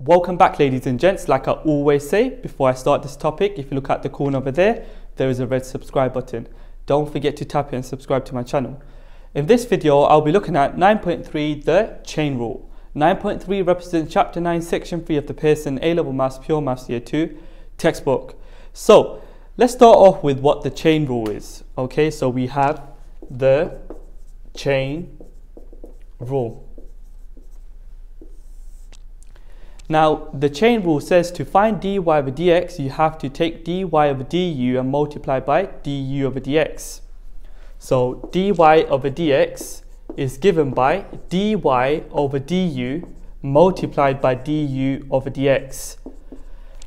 Welcome back ladies and gents. Like I always say before I start this topic, if you look at the corner over there, there is a red subscribe button. Don't forget to tap it and subscribe to my channel. In this video, I'll be looking at 9.3, the chain rule. 9.3 represents chapter 9, section 3 of the Pearson A-Level Maths Pure Maths Year 2 textbook. So, let's start off with what the chain rule is. Okay, so we have the chain rule. Now, the chain rule says to find dy over dx, you have to take dy over du and multiply by du over dx. So, dy over dx is given by dy over du multiplied by du over dx.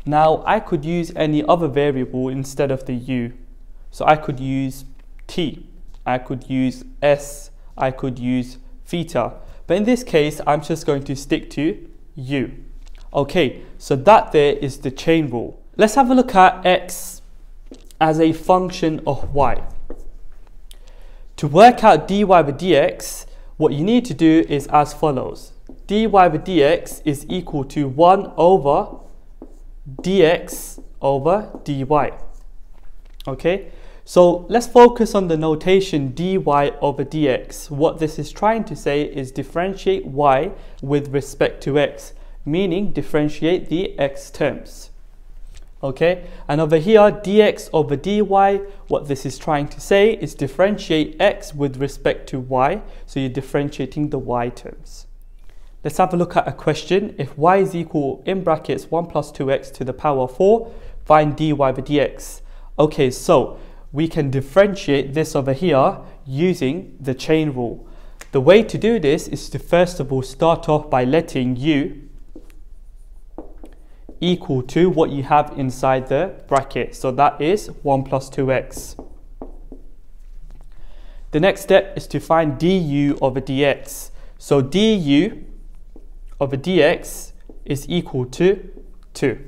Now, I could use any other variable instead of the u. So, I could use t, I could use s, I could use theta. But in this case, I'm just going to stick to u. Okay, so that there is the chain rule. Let's have a look at x as a function of y. To work out dy over dx, what you need to do is as follows. dy over dx is equal to 1 over dx over dy. Okay, so let's focus on the notation dy over dx. What this is trying to say is differentiate y with respect to x meaning differentiate the x terms. Okay, and over here, dx over dy, what this is trying to say is differentiate x with respect to y, so you're differentiating the y terms. Let's have a look at a question. If y is equal, in brackets, 1 plus 2x to the power 4, find dy over dx. Okay, so we can differentiate this over here using the chain rule. The way to do this is to first of all start off by letting u equal to what you have inside the bracket. So that is 1 plus 2x. The next step is to find du over dx. So du over dx is equal to 2.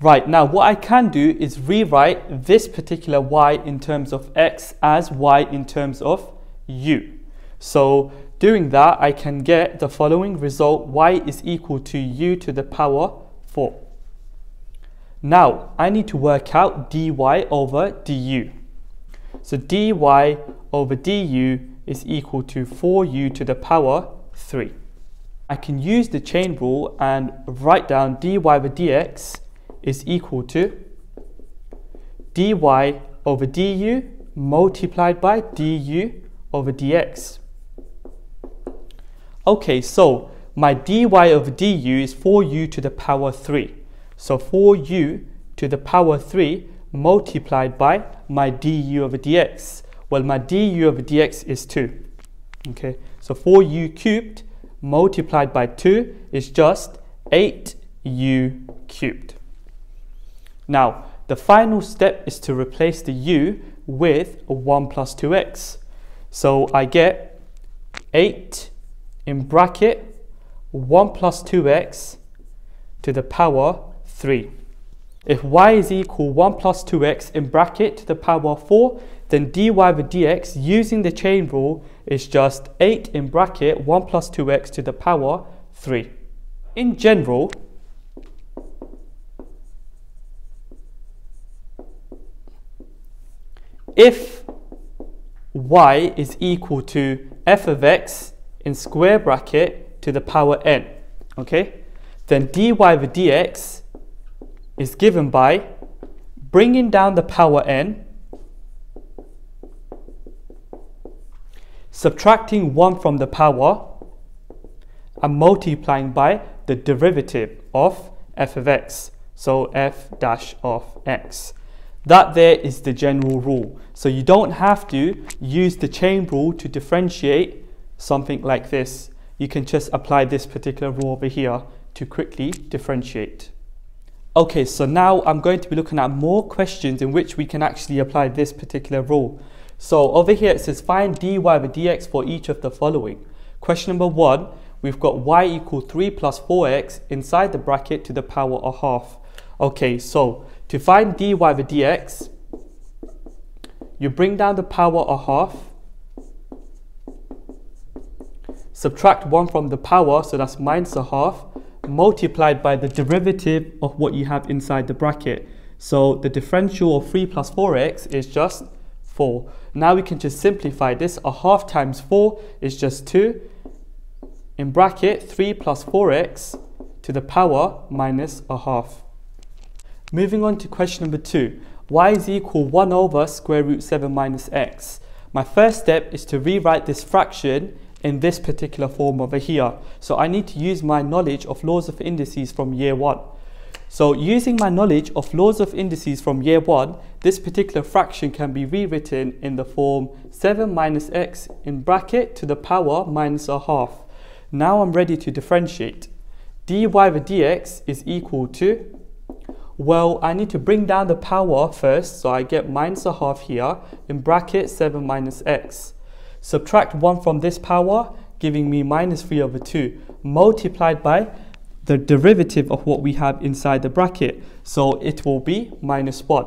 Right, now what I can do is rewrite this particular y in terms of x as y in terms of u. So Doing that, I can get the following result, y is equal to u to the power 4. Now, I need to work out dy over du. So dy over du is equal to 4u to the power 3. I can use the chain rule and write down dy over dx is equal to dy over du multiplied by du over dx. Okay, so my dy of du is 4u to the power 3. So 4u to the power 3 multiplied by my du over dx. Well, my du over dx is 2. Okay, so 4u cubed multiplied by 2 is just 8u cubed. Now, the final step is to replace the u with 1 plus 2x. So I get 8 in bracket 1 plus 2x to the power 3. If y is equal 1 plus 2x in bracket to the power 4, then dy over dx using the chain rule is just 8 in bracket 1 plus 2x to the power 3. In general, if y is equal to f of x in square bracket to the power n, okay? Then dy over dx is given by bringing down the power n, subtracting 1 from the power, and multiplying by the derivative of f of x, so f dash of x. That there is the general rule. So you don't have to use the chain rule to differentiate something like this, you can just apply this particular rule over here to quickly differentiate. Okay, so now I'm going to be looking at more questions in which we can actually apply this particular rule. So over here it says find dy over dx for each of the following. Question number one, we've got y equal 3 plus 4x inside the bracket to the power of half. Okay, so to find dy over dx, you bring down the power of half subtract 1 from the power, so that's minus a half, multiplied by the derivative of what you have inside the bracket. So the differential of 3 plus 4x is just 4. Now we can just simplify this. A half times 4 is just 2. In bracket, 3 plus 4x to the power minus a half. Moving on to question number 2. y is equal 1 over square root 7 minus x. My first step is to rewrite this fraction in this particular form over here. So I need to use my knowledge of laws of indices from year 1. So using my knowledge of laws of indices from year 1, this particular fraction can be rewritten in the form 7 minus x in bracket to the power minus a half. Now I'm ready to differentiate. dy over dx is equal to well, I need to bring down the power first, so I get minus a half here in bracket 7 minus x. Subtract 1 from this power, giving me minus 3 over 2, multiplied by the derivative of what we have inside the bracket. So it will be minus 1.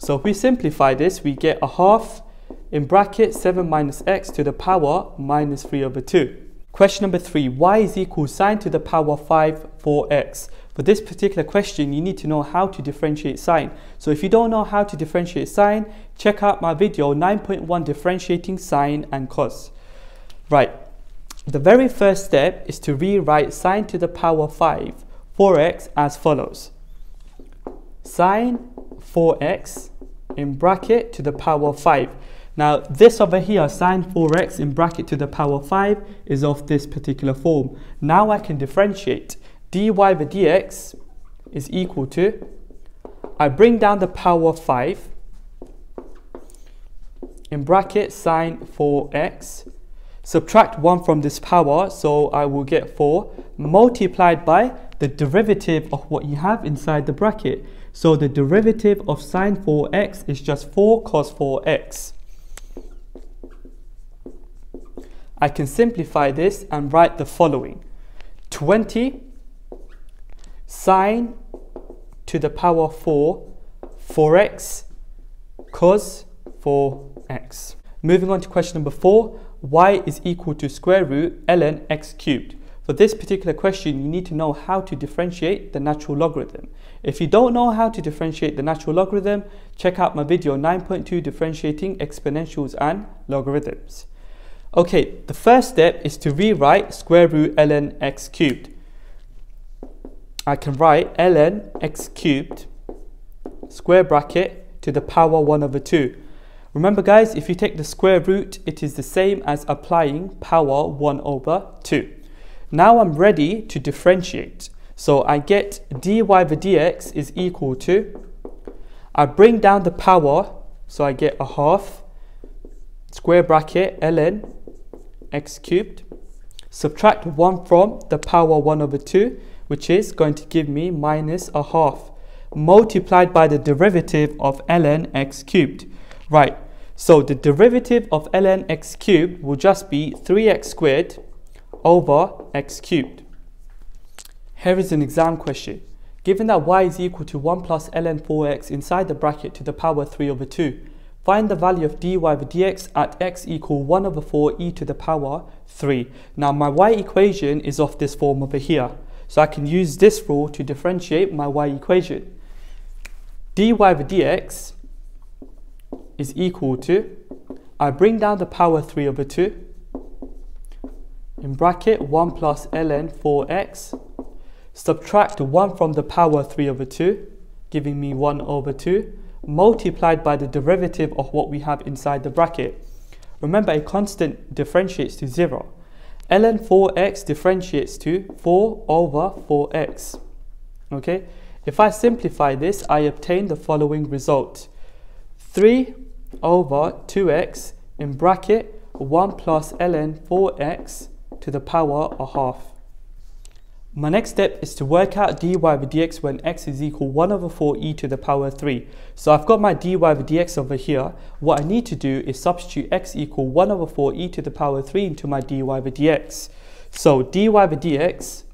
So if we simplify this, we get a half in bracket 7 minus x to the power minus 3 over 2. Question number 3. y is equal sine to the power 5 4x. For this particular question, you need to know how to differentiate sine. So if you don't know how to differentiate sine, check out my video 9.1 differentiating sine and cos. Right, the very first step is to rewrite sine to the power 5, 4x as follows. Sine 4x in bracket to the power 5. Now this over here, sine 4x in bracket to the power 5 is of this particular form. Now I can differentiate dy by dx is equal to, I bring down the power 5 in bracket sine 4x subtract 1 from this power, so I will get 4, multiplied by the derivative of what you have inside the bracket. So the derivative of sine 4x is just 4 cos 4x. I can simplify this and write the following. 20 sine to the power 4 4x cos 4x. Moving on to question number 4 y is equal to square root ln x cubed. For this particular question, you need to know how to differentiate the natural logarithm. If you don't know how to differentiate the natural logarithm, check out my video 9.2 differentiating exponentials and logarithms. Okay, the first step is to rewrite square root ln x cubed. I can write ln x cubed square bracket to the power 1 over 2. Remember guys, if you take the square root, it is the same as applying power 1 over 2. Now I'm ready to differentiate. So I get dy over dx is equal to, I bring down the power, so I get a half, square bracket ln x cubed, subtract 1 from the power 1 over 2, which is going to give me minus a half, multiplied by the derivative of ln x cubed. Right, so the derivative of ln x cubed will just be 3x squared over x cubed. Here is an exam question. Given that y is equal to 1 plus ln 4x inside the bracket to the power 3 over 2, find the value of dy over dx at x equal 1 over 4 e to the power 3. Now my y equation is of this form over here. So I can use this rule to differentiate my y equation. dy over dx is equal to, I bring down the power 3 over 2, in bracket 1 plus ln 4x, subtract 1 from the power 3 over 2, giving me 1 over 2, multiplied by the derivative of what we have inside the bracket. Remember, a constant differentiates to 0. ln 4x differentiates to 4 over 4x. Okay, if I simplify this, I obtain the following result. 3 over 2x in bracket 1 plus ln 4x to the power a half. My next step is to work out dy over dx when x is equal 1 over 4 e to the power 3. So I've got my dy over dx over here. What I need to do is substitute x equal 1 over 4 e to the power 3 into my dy over dx. So dy over dx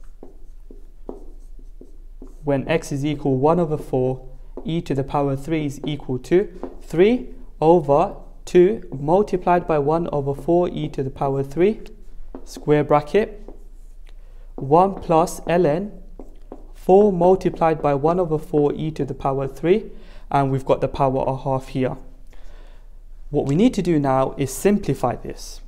when x is equal 1 over 4 e to the power 3 is equal to 3 over 2 multiplied by 1 over 4 e to the power 3 square bracket 1 plus ln 4 multiplied by 1 over 4 e to the power 3 and we've got the power a half here. What we need to do now is simplify this.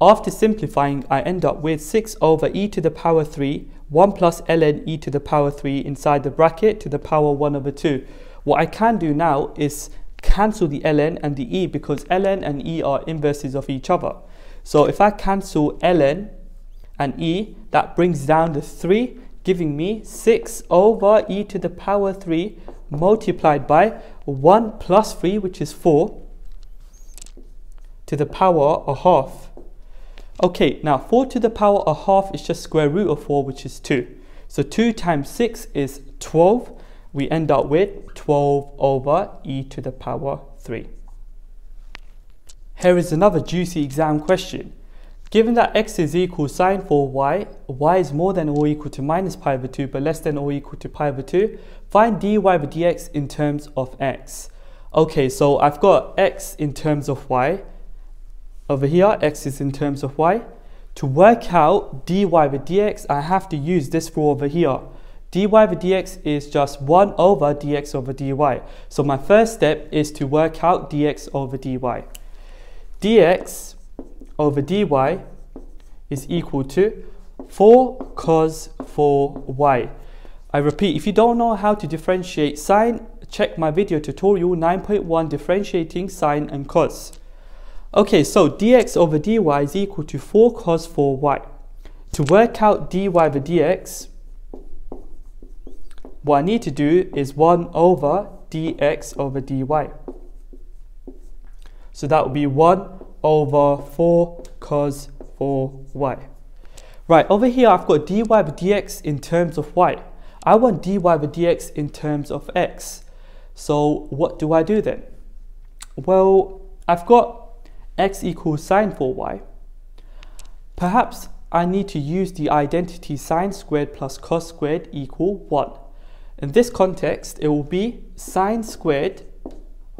After simplifying, I end up with 6 over e to the power 3, 1 plus ln e to the power 3 inside the bracket to the power 1 over 2. What I can do now is cancel the ln and the e because ln and e are inverses of each other. So if I cancel ln and e, that brings down the 3, giving me 6 over e to the power 3 multiplied by 1 plus 3, which is 4, to the power a half. Okay, now 4 to the power a half is just square root of 4, which is 2. So 2 times 6 is 12. We end up with 12 over e to the power 3. Here is another juicy exam question. Given that x is equal sine 4y, y is more than or equal to minus pi over 2 but less than or equal to pi over 2, find dy over dx in terms of x. Okay, so I've got x in terms of y. Over here, x is in terms of y. To work out dy over dx, I have to use this rule over here. dy over dx is just 1 over dx over dy. So my first step is to work out dx over dy. dx over dy is equal to 4 cos 4y. I repeat, if you don't know how to differentiate sine, check my video tutorial 9.1 differentiating sine and cos. Okay, so dx over dy is equal to 4 cos 4y. To work out dy over dx, what I need to do is 1 over dx over dy. So that would be 1 over 4 cos 4y. Right, over here I've got dy over dx in terms of y. I want dy over dx in terms of x. So what do I do then? Well, I've got x equals sine 4y. Perhaps I need to use the identity sine squared plus cos squared equal 1. In this context, it will be sine squared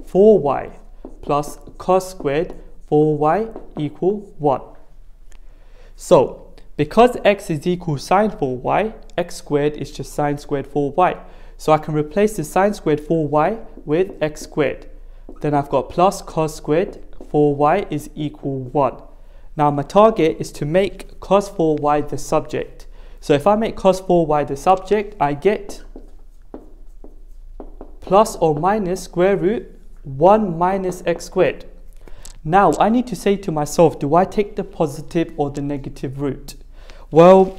4y plus cos squared 4y equal 1. So, because x is equal sine 4y, x squared is just sine squared 4y. So I can replace the sine squared 4y with x squared. Then I've got plus cos squared 4y is equal 1. Now my target is to make cos 4y the subject. So if I make cos 4y the subject, I get plus or minus square root 1 minus x squared. Now I need to say to myself, do I take the positive or the negative root? Well,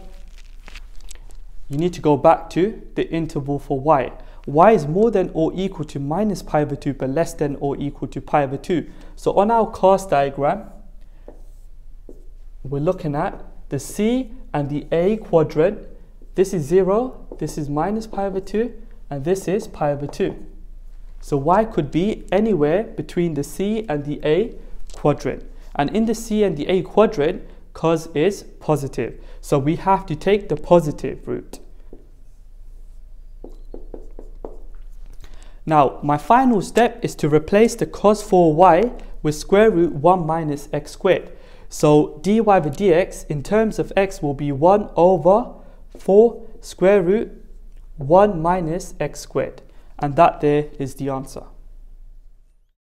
you need to go back to the interval for y. y is more than or equal to minus pi over 2 but less than or equal to pi over 2. So on our CAST diagram, we're looking at the C and the A quadrant. This is 0, this is minus pi over 2, and this is pi over 2. So y could be anywhere between the C and the A quadrant. And in the C and the A quadrant, cos is positive. So we have to take the positive root. Now, my final step is to replace the cos 4y with square root 1 minus x squared. So dy over dx in terms of x will be 1 over 4 square root 1 minus x squared. And that there is the answer.